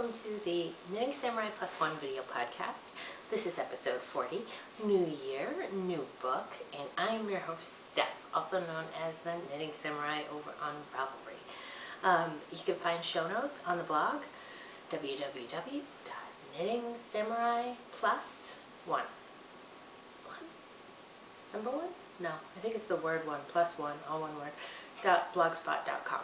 welcome to the Knitting Samurai Plus One video podcast. This is episode 40, New Year, New Book, and I'm your host, Steph, also known as the Knitting Samurai over on Ravelry. Um, you can find show notes on the blog, www.knittingsamurai one. One? Number one? No, I think it's the word one, plus one, all one word, dot blogspot.com.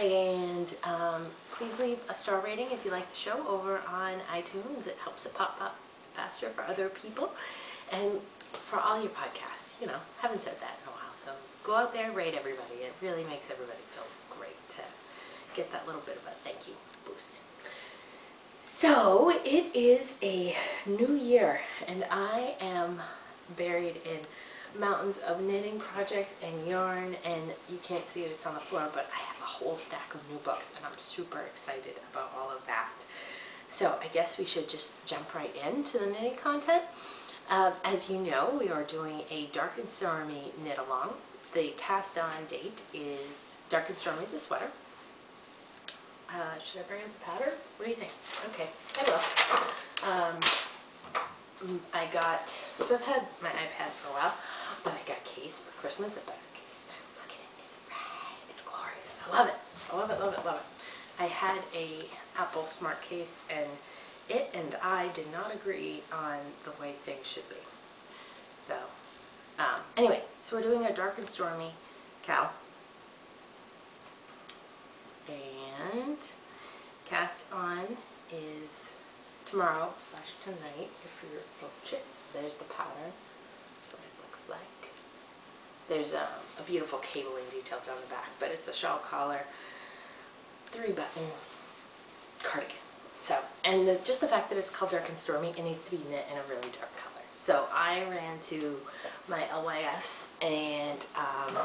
And um, please leave a star rating if you like the show over on iTunes. It helps it pop up faster for other people and for all your podcasts. You know, haven't said that in a while. So go out there, rate everybody. It really makes everybody feel great to get that little bit of a thank you boost. So it is a new year and I am buried in mountains of knitting projects and yarn and you can't see it, it's on the floor, but I have a whole stack of new books and I'm super excited about all of that. So I guess we should just jump right into the knitting content. Um, as you know, we are doing a Dark and Stormy knit along. The cast on date is Dark and Stormy is a sweater. Uh, should I bring up the pattern? What do you think? Okay, I will. Um, I got, so I've had my iPad for a while. I got case for Christmas, a better case. Look at it, it's red, it's glorious. I love it, I love it, love it, love it. I had a Apple Smart case and it and I did not agree on the way things should be. So, um, anyways, so we're doing a dark and stormy cow. And cast on is tomorrow slash tonight if you're anxious. There's the pattern like. There's um, a beautiful cabling detail down the back, but it's a shawl collar, three button cardigan. So, and the, just the fact that it's called Dark and Stormy, it needs to be knit in a really dark color. So I ran to my LYS and um,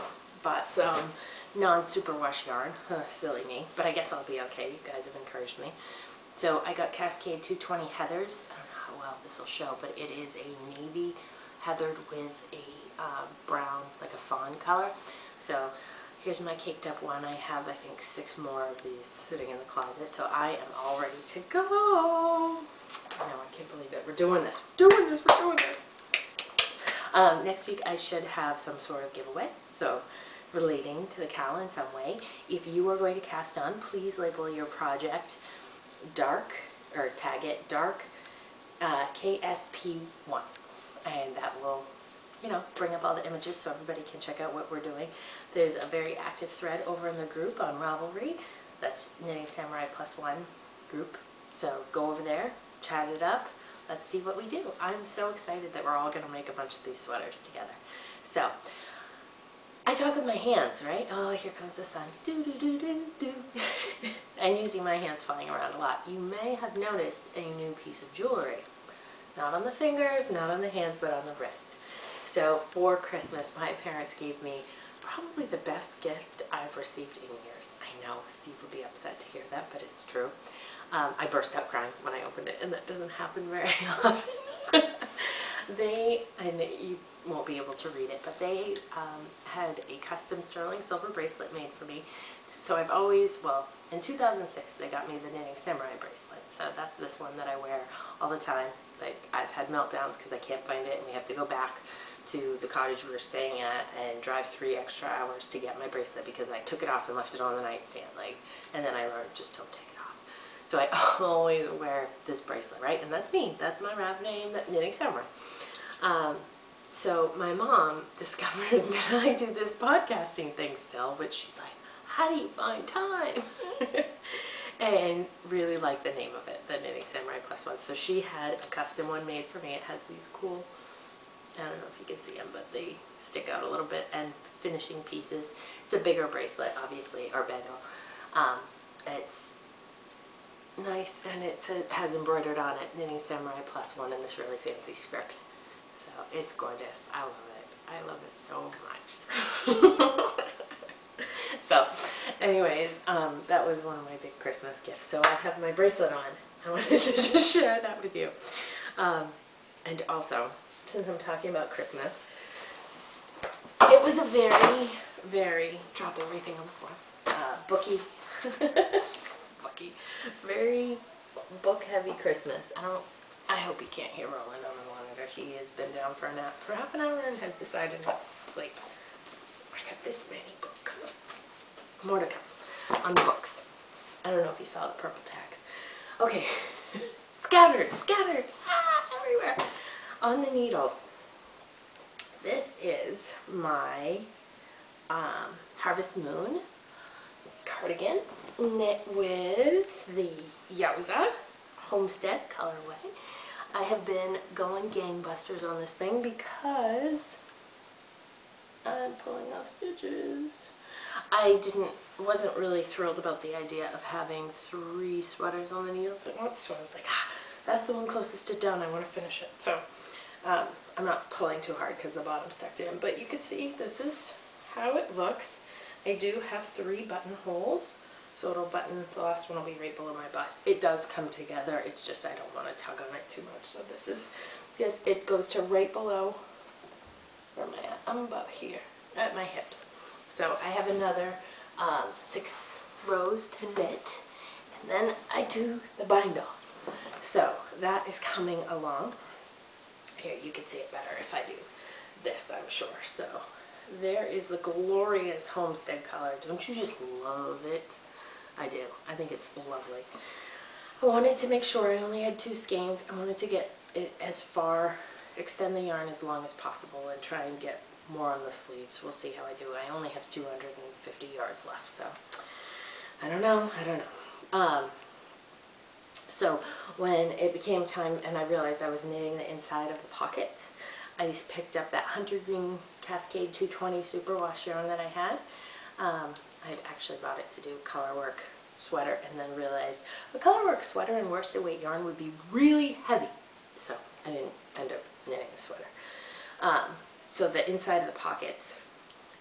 bought some non-superwash yarn. Huh, silly me, but I guess I'll be okay. You guys have encouraged me. So I got Cascade 220 Heathers. I don't know how well this will show, but it is a navy heathered with a uh, brown, like a fawn color. So here's my caked up one. I have, I think, six more of these sitting in the closet. So I am all ready to go. I know, I can't believe it. We're doing this. We're doing this. We're doing this. Um, next week I should have some sort of giveaway. So relating to the cow in some way. If you are going to cast on, please label your project dark, or tag it dark uh, KSP1 and that will you know, bring up all the images so everybody can check out what we're doing. There's a very active thread over in the group on Ravelry. That's Knitting Samurai Plus One group. So go over there, chat it up. Let's see what we do. I'm so excited that we're all going to make a bunch of these sweaters together. So, I talk with my hands, right? Oh, here comes the sun. Do, do, do, do, do. and you see my hands flying around a lot. You may have noticed a new piece of jewelry. Not on the fingers, not on the hands, but on the wrist. So for Christmas, my parents gave me probably the best gift I've received in years. I know Steve would be upset to hear that, but it's true. Um, I burst out crying when I opened it, and that doesn't happen very often. they, and you won't be able to read it, but they um, had a custom sterling silver bracelet made for me. So I've always, well, in 2006, they got me the Knitting Samurai bracelet. So that's this one that I wear all the time like I've had meltdowns because I can't find it and we have to go back to the cottage we were staying at and drive three extra hours to get my bracelet because I took it off and left it on the nightstand like and then I learned just don't take it off. So I always wear this bracelet, right? And that's me. That's my rap name, Knitting Samurai. Um, so my mom discovered that I do this podcasting thing still, which she's like, how do you find time? And really like the name of it, the Knitting Samurai Plus One. So she had a custom one made for me. It has these cool, I don't know if you can see them, but they stick out a little bit, and finishing pieces. It's a bigger bracelet, obviously, or bando. Um, it's nice, and it has embroidered on it, Knitting Samurai Plus One in this really fancy script. So it's gorgeous. I love it. I love it so much. so anyways, um, that was one of my big Christmas gifts. So I have my bracelet on. I wanted to just share that with you. Um, and also, since I'm talking about Christmas, it was a very, very, drop everything on the floor, uh, booky Bucky. Very book heavy Christmas. I don't, I hope he can't hear Roland on the monitor. He has been down for a nap for half an hour and has decided not to sleep. I got this many books. More to come on the books. I don't know if you saw the purple tags. Okay, scattered, scattered, ah, everywhere. On the needles. This is my um, Harvest Moon cardigan knit with the Yowza Homestead colorway. I have been going gangbusters on this thing because I'm pulling off stitches. I didn't, wasn't really thrilled about the idea of having three sweaters on the needles at once, so I was like, ah, that's the one closest to done, I want to finish it. So um, I'm not pulling too hard because the bottom's tucked in, but you can see this is how it looks. I do have three buttonholes, so it'll button, the last one will be right below my bust. It does come together, it's just I don't want to tug on it too much, so this is, yes, it goes to right below, where am I at? I'm about here, at my hips. So I have another um, six rows to knit, and then I do the bind off. So that is coming along. Here, you can see it better if I do this, I'm sure. So there is the glorious homestead color. Don't you just love it? I do. I think it's lovely. I wanted to make sure I only had two skeins. I wanted to get it as far, extend the yarn as long as possible and try and get more on the sleeves. We'll see how I do. I only have 250 yards left, so I don't know. I don't know. Um, so when it became time and I realized I was knitting the inside of the pockets, I picked up that Hunter Green Cascade 220 superwash yarn that I had. Um, I had actually bought it to do colorwork sweater and then realized a colorwork sweater and worsted weight yarn would be really heavy. So I didn't end up knitting the sweater. Um, so the inside of the pockets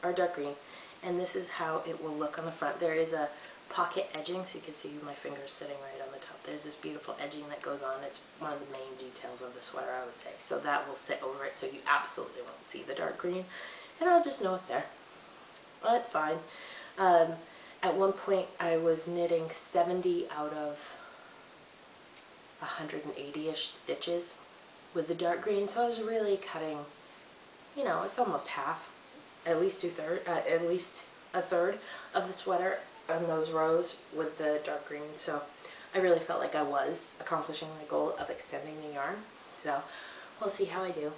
are dark green and this is how it will look on the front. There is a pocket edging, so you can see my fingers sitting right on the top. There's this beautiful edging that goes on. It's one of the main details of the sweater, I would say. So that will sit over it, so you absolutely won't see the dark green. And I'll just know it's there. Well, it's fine. Um, at one point, I was knitting 70 out of 180-ish stitches with the dark green, so I was really cutting, you know, it's almost half, at least two third, uh, at least a third of the sweater on those rows with the dark green. So I really felt like I was accomplishing my goal of extending the yarn. So we'll see how I do.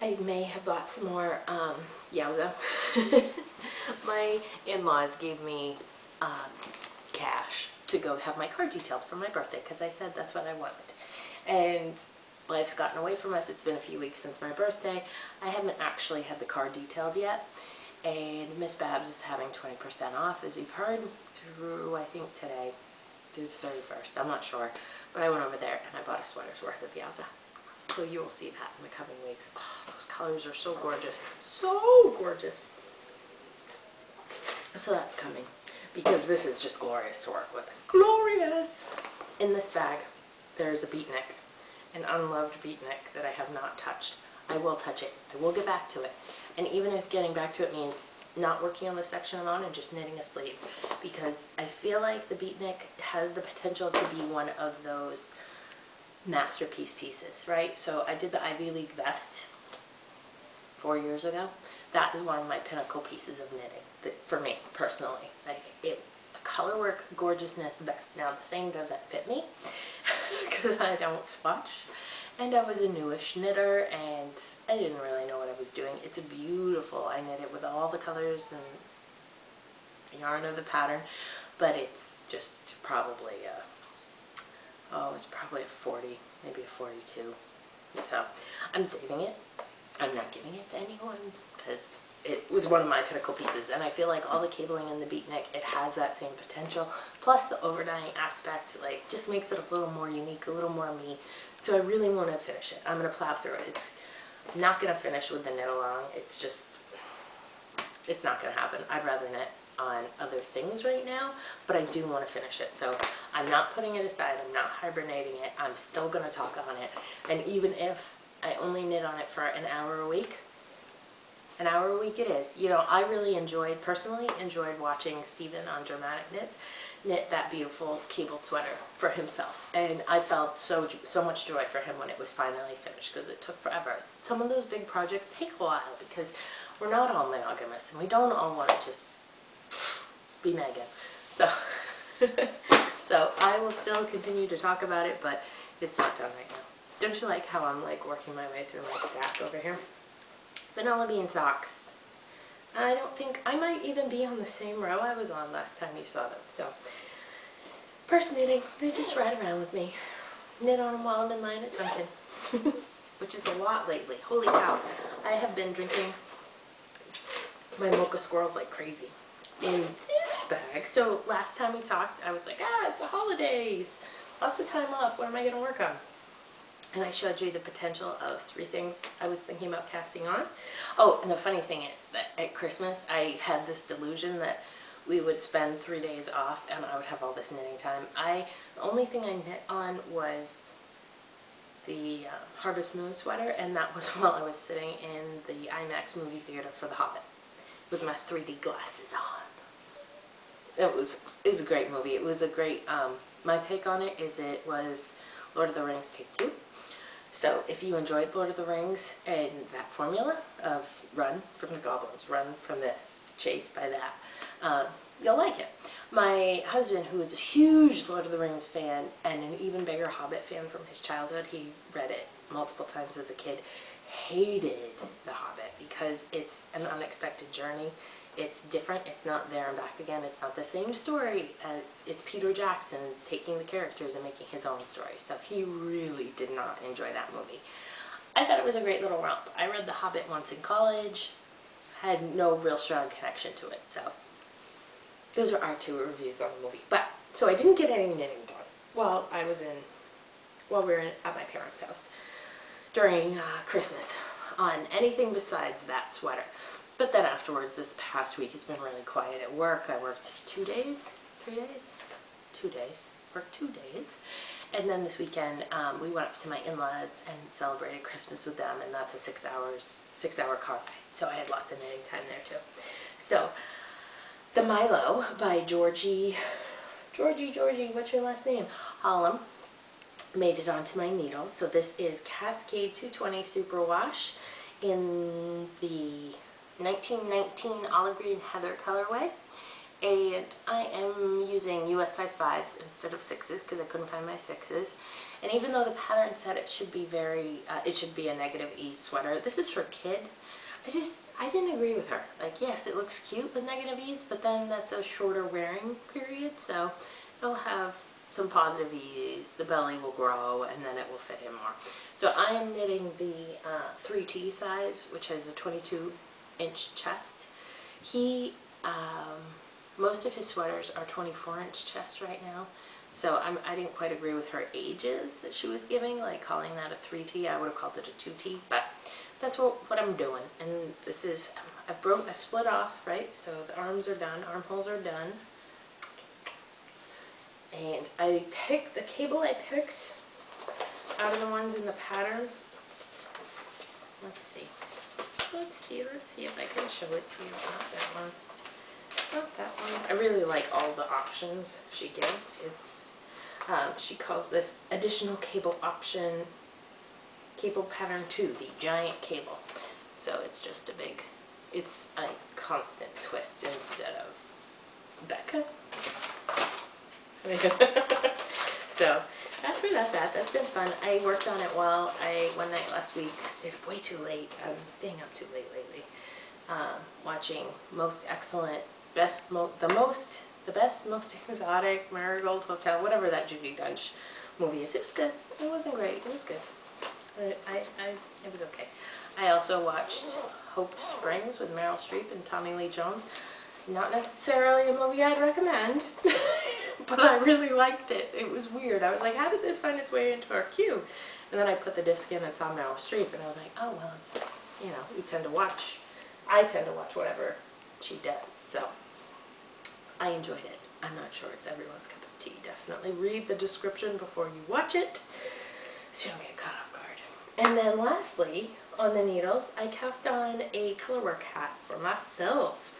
I may have bought some more um, Yowza. my in-laws gave me um, cash to go have my car detailed for my birthday because I said that's what I wanted. And life's gotten away from us. It's been a few weeks since my birthday. I haven't actually had the car detailed yet and Miss Babs is having 20% off, as you've heard, through, I think, today, through the 31st. I'm not sure. But I went over there and I bought a sweater's worth of Yowza. So you will see that in the coming weeks. Oh, those colors are so gorgeous. So gorgeous. So that's coming. Because this is just glorious to work with. Glorious! In this bag, there is a beatnik. An unloved beatnik that I have not touched. I will touch it. I will get back to it. And even if getting back to it means not working on the section I'm on and just knitting a sleeve because I feel like the beatnik has the potential to be one of those masterpiece pieces, right? So I did the Ivy League vest four years ago. That is one of my pinnacle pieces of knitting that, for me personally. Like it, color work gorgeousness vest. Now the thing doesn't fit me because I don't swatch and I was a newish knitter and I didn't really know what I was doing. It's a beautiful, I knit it with all the colors and yarn of the pattern, but it's just probably a, oh, it's probably a 40, maybe a 42. So I'm saving it. I'm not giving it to anyone because it was one of my pinnacle pieces and I feel like all the cabling in the beatnik, it has that same potential. Plus the overdying aspect like just makes it a little more unique, a little more me. So I really want to finish it. I'm to plow through it. It's not to finish with the knit along. It's just, it's not to happen. I'd rather knit on other things right now, but I do want to finish it. So I'm not putting it aside. I'm not hibernating it. I'm still to talk on it. And even if I only knit on it for an hour a week, an hour a week it is. You know, I really enjoyed, personally enjoyed watching Stephen on Dramatic Knits knit that beautiful cabled sweater for himself. And I felt so, so much joy for him when it was finally finished because it took forever. Some of those big projects take a while because we're not all monogamous and we don't all want to just be Megan. So, so I will still continue to talk about it, but it's not done right now. Don't you like how I'm like working my way through my stack over here? Vanilla bean socks. I don't think, I might even be on the same row I was on last time you saw them. So, purse knitting, they just ride around with me. Knit on them while I'm in line at Dunkin', which is a lot lately. Holy cow. I have been drinking my mocha squirrels like crazy in this bag. So last time we talked, I was like, ah, it's the holidays. Lots of time off. What am I going to work on? And I showed you the potential of three things I was thinking about casting on. Oh, and the funny thing is that at Christmas, I had this delusion that we would spend three days off and I would have all this knitting time. I, the only thing I knit on was the uh, Harvest Moon sweater, and that was while I was sitting in the IMAX movie theater for The Hobbit with my 3D glasses on. It was, it was a great movie. It was a great, um, my take on it is it was Lord of the Rings Take Two. So if you enjoyed Lord of the Rings and that formula of run from the goblins, run from this, chase by that, uh, you'll like it. My husband, who is a huge Lord of the Rings fan and an even bigger Hobbit fan from his childhood, he read it multiple times as a kid, hated The Hobbit because it's an unexpected journey it's different. It's not there and back again. It's not the same story. Uh, it's Peter Jackson taking the characters and making his own story. So he really did not enjoy that movie. I thought it was a great little romp. I read The Hobbit once in college. Had no real strong connection to it. So those are our two reviews on the movie. But so I didn't get any knitting done while I was in while we were in, at my parents' house during uh, Christmas on anything besides that sweater. But then afterwards, this past week, it's been really quiet at work. I worked two days, three days, two days, worked two days. And then this weekend, um, we went up to my in-laws and celebrated Christmas with them, and that's a six hours, six hour car ride. So I had lots of knitting time there too. So, the Milo by Georgie, Georgie, Georgie, what's your last name? Hallam made it onto my needles. So this is Cascade 220 Super Wash in the 1919 olive green heather colorway. And I am using US size 5s instead of 6s because I couldn't find my 6s and even though the pattern said it should be very uh, it should be a negative ease sweater this is for kid. I just I didn't agree with her. Like yes it looks cute with negative ease but then that's a shorter wearing period so it'll have some positive ease the belly will grow and then it will fit him more. So I am knitting the uh, 3T size which has a 22 inch chest. He, um, most of his sweaters are 24 inch chest right now. So I'm, I did not quite agree with her ages that she was giving, like calling that a 3T. I would have called it a 2T, but that's what, what I'm doing. And this is, I've broke, I've split off, right? So the arms are done, armholes are done. And I picked, the cable I picked out of the ones in the pattern, let's see, let's see, let's see if I can show it to you. Not that one. Not that one. I really like all the options she gives. It's, um, she calls this additional cable option, cable pattern 2, the giant cable. So it's just a big, it's a constant twist instead of Becca. so that's where that's at. That's been fun. I worked on it while I, one night last week, stayed up way too late. I'm staying up too late lately. Um, watching Most Excellent, Best, mo the Most, the Best, Most Exotic, Marigold Hotel, whatever that Judi Dench movie is. It was good. It wasn't great. It was good. I, I, I, it was okay. I also watched Hope Springs with Meryl Streep and Tommy Lee Jones. Not necessarily a movie I'd recommend. but I really liked it. It was weird. I was like, how did this find its way into our queue? And then I put the disc in, it's on Meryl Streep, and I was like, oh, well, it's, you know, we tend to watch, I tend to watch whatever she does, so I enjoyed it. I'm not sure it's everyone's cup of tea. Definitely read the description before you watch it, so you don't get caught off guard. And then lastly, on the needles, I cast on a colorwork hat for myself.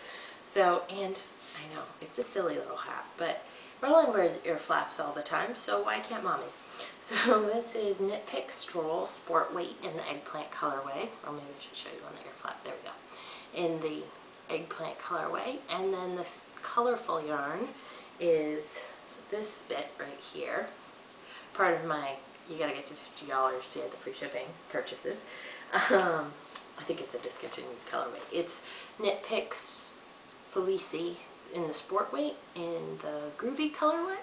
So, and I know, it's a silly little hat, but Roland wears ear flaps all the time, so why can't mommy? So this is Knit Pick Stroll Sport Weight in the eggplant colorway. Or maybe I should show you on the ear flap. There we go. In the eggplant colorway. And then this colorful yarn is this bit right here. Part of my, you gotta get to $50 to get the free shipping purchases. Um, I think it's a discontinued colorway. It's Knit Picks Felici in the sport weight in the groovy color colorway.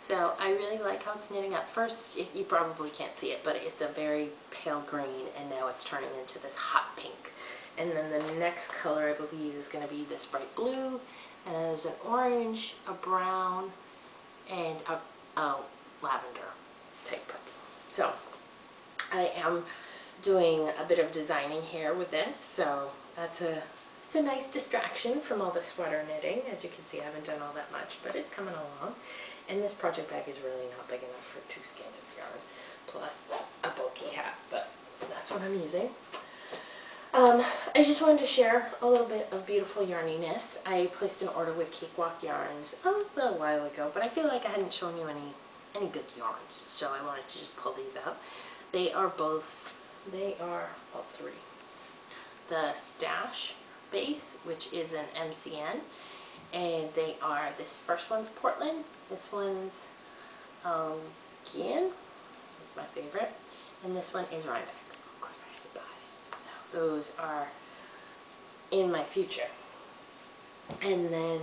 So I really like how it's knitting up. First, it, you probably can't see it, but it's a very pale green and now it's turning into this hot pink. And then the next color I believe is going to be this bright blue and there's an orange, a brown, and a, a lavender type purple. So I am doing a bit of designing here with this, so that's a it's a nice distraction from all the sweater knitting. As you can see, I haven't done all that much, but it's coming along. And this project bag is really not big enough for two skeins of yarn, plus a bulky hat, but that's what I'm using. Um, I just wanted to share a little bit of beautiful yarniness. I placed an order with Cakewalk Yarns a little while ago, but I feel like I hadn't shown you any, any good yarns, so I wanted to just pull these out. They are both, they are all three. The Stash base, which is an MCN, and they are, this first one's Portland, this one's um, that's my favorite, and this one is Rhinebeck. Of course I had to buy it. So those are in my future. And then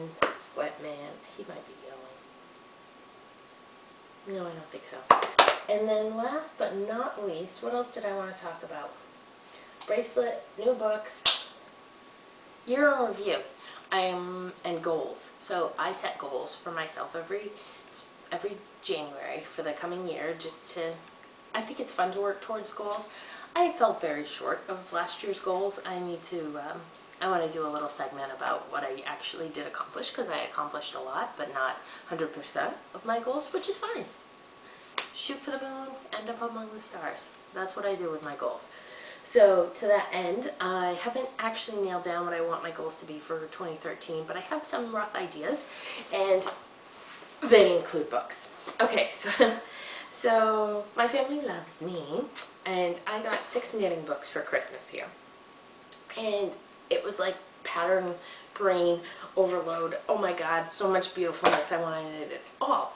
Wetman, he might be yelling. No, I don't think so. And then last but not least, what else did I want to talk about? Bracelet, new books, year in review. I'm and goals. So I set goals for myself every every January for the coming year just to I think it's fun to work towards goals. I fell very short of last year's goals. I need to um, I want to do a little segment about what I actually did accomplish because I accomplished a lot but not 100% of my goals, which is fine. Shoot for the moon, end up among the stars. That's what I do with my goals. So to that end, I haven't actually nailed down what I want my goals to be for 2013, but I have some rough ideas, and they include books. Okay, so, so my family loves me, and I got six knitting books for Christmas here. And it was like pattern brain overload. Oh my god, so much beautifulness. I wanted it all.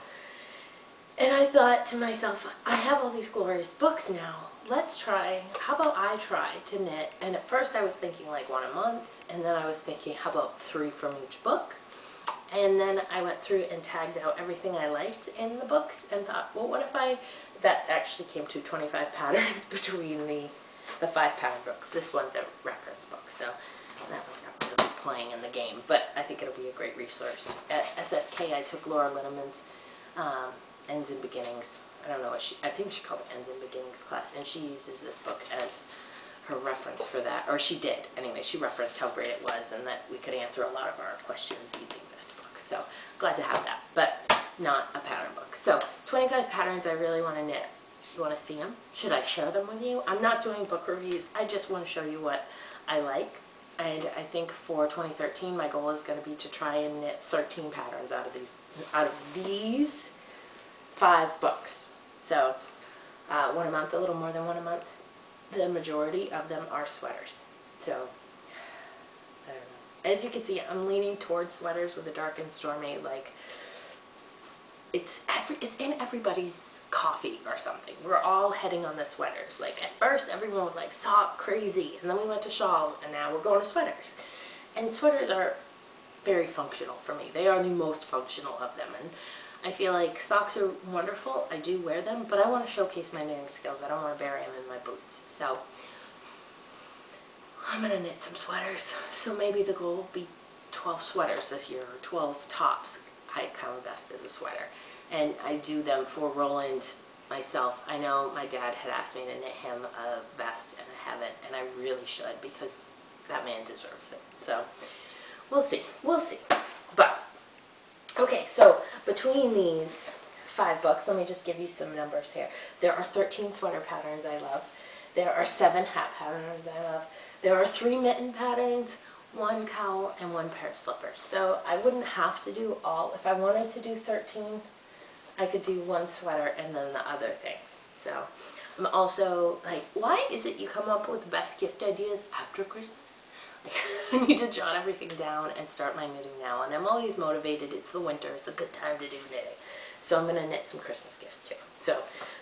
And I thought to myself, I have all these glorious books now. Let's try, how about I try to knit? And at first I was thinking like one a month, and then I was thinking how about three from each book? And then I went through and tagged out everything I liked in the books and thought, well, what if I, that actually came to 25 patterns between the, the five pattern books. This one's a reference book, so that was not really playing in the game, but I think it'll be a great resource. At SSK, I took Laura Linneman's um, ends and beginnings. I don't know what she, I think she called it ends and beginnings class, and she uses this book as her reference for that, or she did. Anyway, she referenced how great it was and that we could answer a lot of our questions using this book. So glad to have that, but not a pattern book. So 25 patterns I really want to knit. You want to see them? Should I share them with you? I'm not doing book reviews. I just want to show you what I like. And I think for 2013, my goal is going to be to try and knit 13 patterns out of these, out of these five books. So uh, one a month, a little more than one a month. The majority of them are sweaters. So, I don't know. As you can see, I'm leaning towards sweaters with a dark and stormy, like, it's every, it's in everybody's coffee or something. We're all heading on the sweaters. Like, at first, everyone was like, sock, crazy, and then we went to shawls, and now we're going to sweaters. And sweaters are very functional for me. They are the most functional of them. And I feel like socks are wonderful. I do wear them, but I want to showcase my knitting skills. I don't want to bury them in my boots. So I'm going to knit some sweaters. So maybe the goal will be 12 sweaters this year or 12 tops. I count best as a sweater. And I do them for Roland myself. I know my dad had asked me to knit him a vest and I haven't and I really should because that man deserves it. So we'll see. We'll see. But Okay, so between these five books, let me just give you some numbers here. There are 13 sweater patterns I love. There are seven hat patterns I love. There are three mitten patterns, one cowl, and one pair of slippers. So I wouldn't have to do all. If I wanted to do 13, I could do one sweater and then the other things. So I'm also like, why is it you come up with the best gift ideas after Christmas? I need to jot everything down and start my knitting now. And I'm always motivated. It's the winter. It's a good time to do knitting. So I'm going to knit some Christmas gifts too. So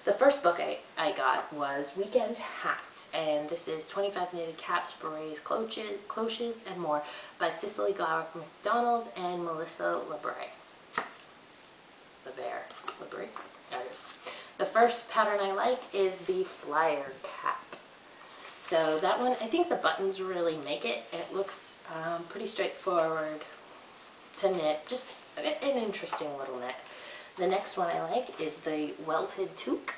the first book I, I got was Weekend Hats. And this is 25 Knitted Caps, Berets, Cloches, Cloches, and More by Cecily Glowik MacDonald and Melissa LeBray. LeBear. LeBray? The first pattern I like is the flyer. So that one, I think the buttons really make it. It looks um, pretty straightforward to knit. Just an interesting little knit. The next one I like is the welted toque.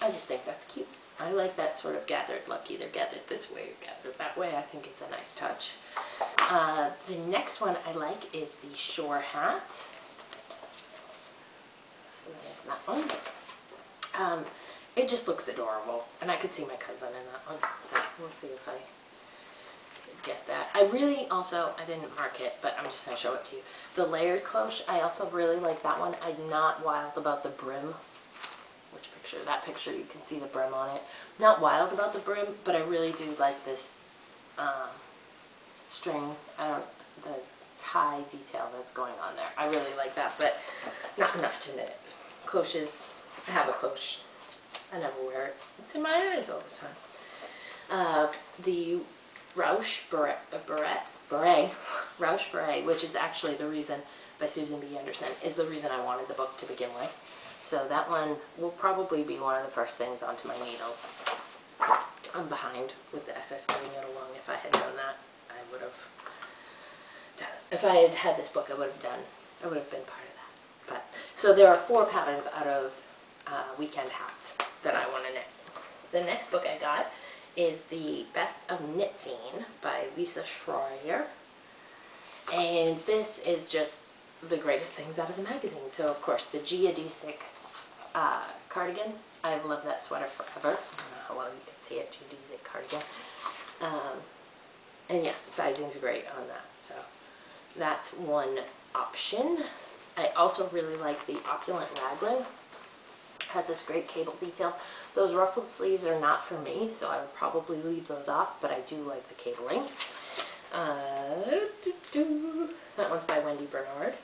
I just think that's cute. I like that sort of gathered look, either gathered this way or gathered that way. I think it's a nice touch. Uh, the next one I like is the shore hat. There's that one. Um, it just looks adorable, and I could see my cousin in that one. So we'll see if I get that. I really also, I didn't mark it, but I'm just going to show it to you. The layered cloche, I also really like that one. I'm not wild about the brim. Which picture? That picture, you can see the brim on it. Not wild about the brim, but I really do like this um, string. I don't, the tie detail that's going on there. I really like that, but not enough to knit it. Cloches, I have a cloche. I never wear it. It's in my eyes all the time. Uh, the Roush Beret, uh, Beret, Beret, Roush Beret, which is actually the reason, by Susan B. Anderson, is the reason I wanted the book to begin with. So that one will probably be one of the first things onto my needles. I'm behind with the SS getting it along. If I had done that, I would have done. If I had had this book, I would have done, I would have been part of that. But So there are four patterns out of uh, Weekend Hats that I want to knit. The next book I got is the Best of Knitscene by Lisa Shroyer. And this is just the greatest things out of the magazine. So of course the Geodesic uh, cardigan. I love that sweater forever. I don't know how well you can see it, Geodesic cardigan. Um, and yeah, sizing's great on that. So that's one option. I also really like the Opulent Raglan. Has this great cable detail. Those ruffled sleeves are not for me, so I would probably leave those off, but I do like the cabling. Uh, doo -doo. That one's by Wendy Bernard.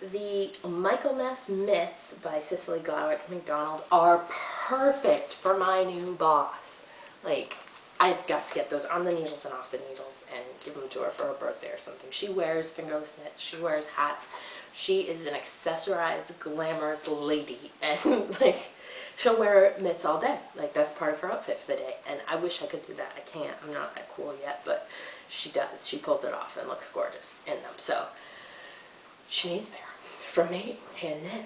The Michaelmas Mitts by Cecily Glowik MacDonald are perfect for my new boss. Like, I've got to get those on the needles and off the needles and give them to her for her birthday or something. She wears fingerless mitts, she wears hats. She is an accessorized, glamorous lady. And, like, she'll wear mitts all day. Like that's part of her outfit for the day. And I wish I could do that. I can't. I'm not that cool yet, but she does. She pulls it off and looks gorgeous in them. So she needs a pair. For me, hand knit,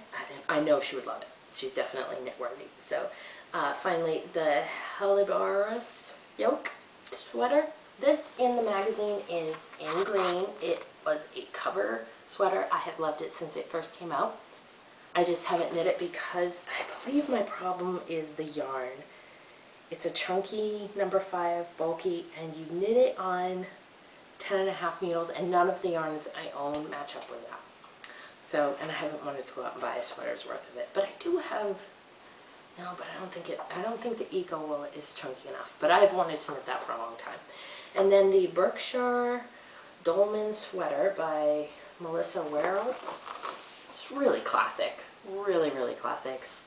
I, I know she would love it. She's definitely knit worthy. So uh, finally, the Helleborus yoke sweater. This in the magazine is in green. It was a cover sweater. I have loved it since it first came out. I just haven't knit it because I believe my problem is the yarn. It's a chunky number five bulky and you knit it on 10 and a half needles and none of the yarns I own match up with that. So, and I haven't wanted to go out and buy a sweater's worth of it. But I do have, no, but I don't think it, I don't think the Eco Wool is chunky enough. But I've wanted to knit that for a long time. And then the Berkshire Dolman sweater by Melissa Wehrle. It's really classic. Really, really classics.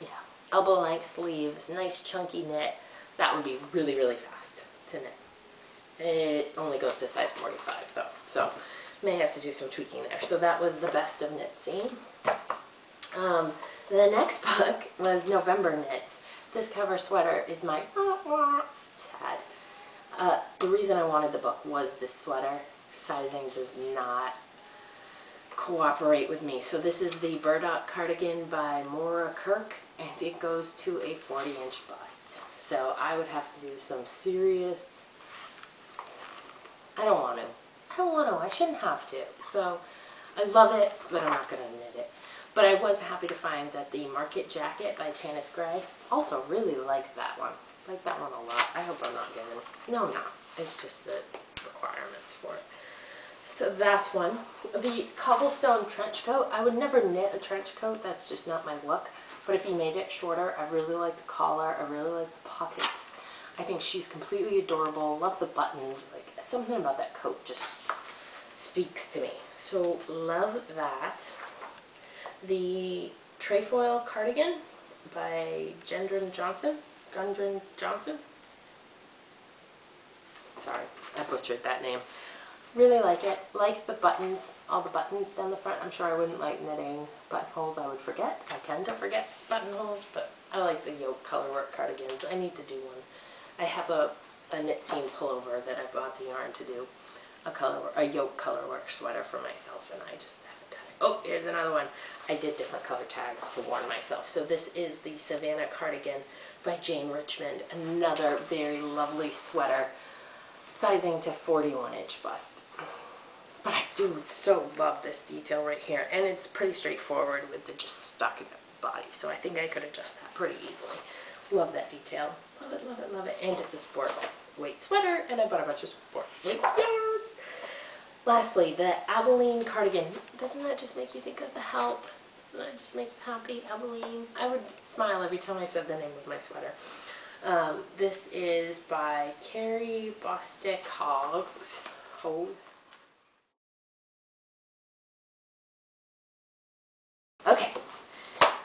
Yeah. Elbow length sleeves, nice chunky knit. That would be really, really fast to knit. It only goes to size 45 though, so may have to do some tweaking there. So that was the best of knitting. Um, the next book was November Knits. This cover sweater is my sad. Uh, the reason I wanted the book was this sweater. Sizing does not cooperate with me. So this is the burdock cardigan by Maura Kirk, and it goes to a 40 inch bust. So I would have to do some serious, I don't want to. I don't want to, I shouldn't have to. So I love it, but I'm not going to knit it. But I was happy to find that the Market Jacket by Tanis Gray, also really like that one. Like that one a lot. I hope I'm not getting, no I'm not. It's just the requirements for it. So that's one. The cobblestone trench coat, I would never knit a trench coat, that's just not my look. But if you made it shorter, I really like the collar, I really like the pockets. I think she's completely adorable, love the buttons, like something about that coat just speaks to me. So love that. The Trefoil Cardigan by Gendron Johnson, Gundren Johnson. Sorry, I butchered that name. Really like it. Like the buttons, all the buttons down the front. I'm sure I wouldn't like knitting buttonholes. I would forget. I tend to forget buttonholes, but I like the yoke colorwork cardigans. I need to do one. I have a, a knit seam pullover that I bought the yarn to do a color, a yoke colorwork sweater for myself, and I just haven't done it. Oh, here's another one. I did different color tags to warn myself. So this is the Savannah cardigan by Jane Richmond. Another very lovely sweater sizing to 41 inch bust. But I do so love this detail right here. And it's pretty straightforward with the just stocking the body. So I think I could adjust that pretty easily. Love that detail. Love it, love it, love it. And it's a sport weight sweater. And I bought a bunch of sport weight yarn. Lastly, the Abilene cardigan. Doesn't that just make you think of the help? Doesn't that just make you happy? Abilene. I would smile every time I said the name of my sweater. Um, this is by Carrie Bostick Hoggs. Hold. Okay.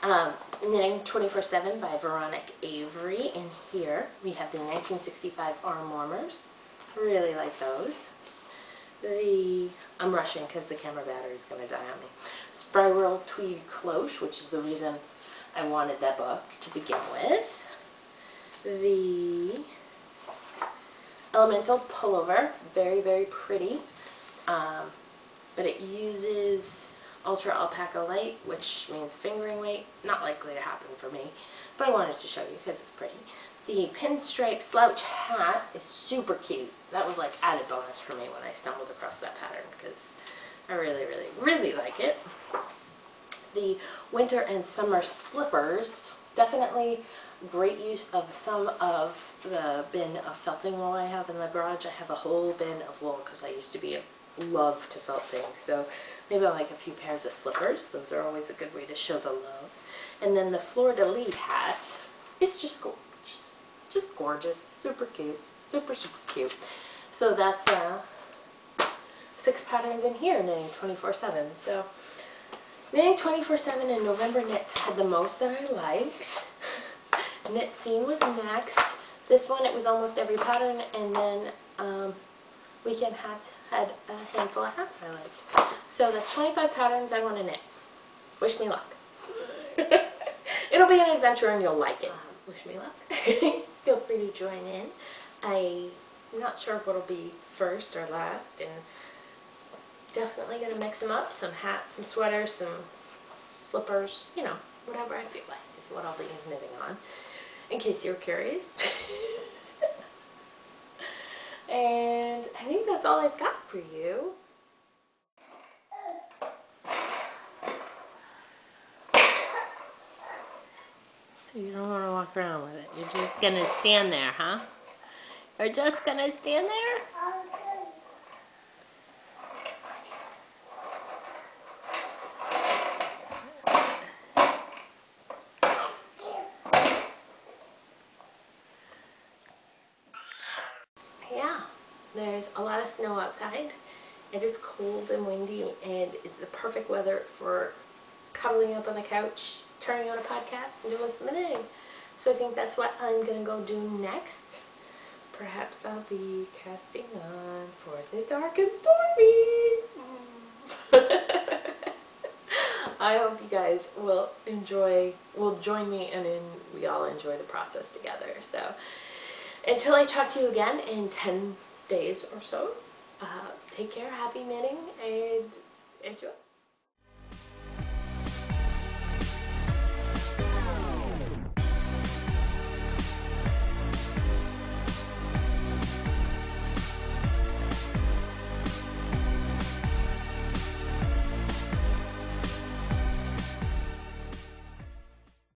Um, Knitting 24-7 by Véronik Avery. And here we have the 1965 arm warmers. Really like those. The, I'm rushing because the camera battery is going to die on me. Spiral Tweed Cloche, which is the reason I wanted that book to begin with the Elemental Pullover. Very, very pretty. Um, but it uses Ultra Alpaca Light, which means fingering weight. Not likely to happen for me, but I wanted to show you because it's pretty. The pinstripe slouch hat is super cute. That was like added bonus for me when I stumbled across that pattern because I really, really, really like it. The winter and summer slippers, definitely great use of some of the bin of felting wool I have in the garage. I have a whole bin of wool because I used to be a love to felt things. So maybe I'll make a few pairs of slippers. Those are always a good way to show the love. And then the fleur-de-lis hat is just gorgeous. Just gorgeous. Super cute. Super, super cute. So that's uh, six patterns in here knitting 24-7. So knitting 24-7 and November Knits had the most that I liked. Knit Scene was next. This one, it was almost every pattern, and then um, Weekend Hats had a handful of hats I liked. So that's 25 patterns I want to knit. Wish me luck. It'll be an adventure and you'll like it. Um, wish me luck. Feel free to join in. I'm not sure what'll be first or last, and definitely going to mix them up. Some hats, some sweaters, some slippers, you know, whatever I feel like is what I'll be knitting on in case you're curious. and I think that's all I've got for you. You don't want to walk around with it. You're just going to stand there, huh? You're just going to stand there? Yeah, there's a lot of snow outside. It is cold and windy and it's the perfect weather for cuddling up on the couch, turning on a podcast and doing some knitting. So I think that's what I'm going to go do next. Perhaps I'll be casting on for the dark and stormy. I hope you guys will enjoy, will join me and in, we all enjoy the process together. So until I talk to you again in 10 days or so. Uh, take care, happy knitting, and enjoy.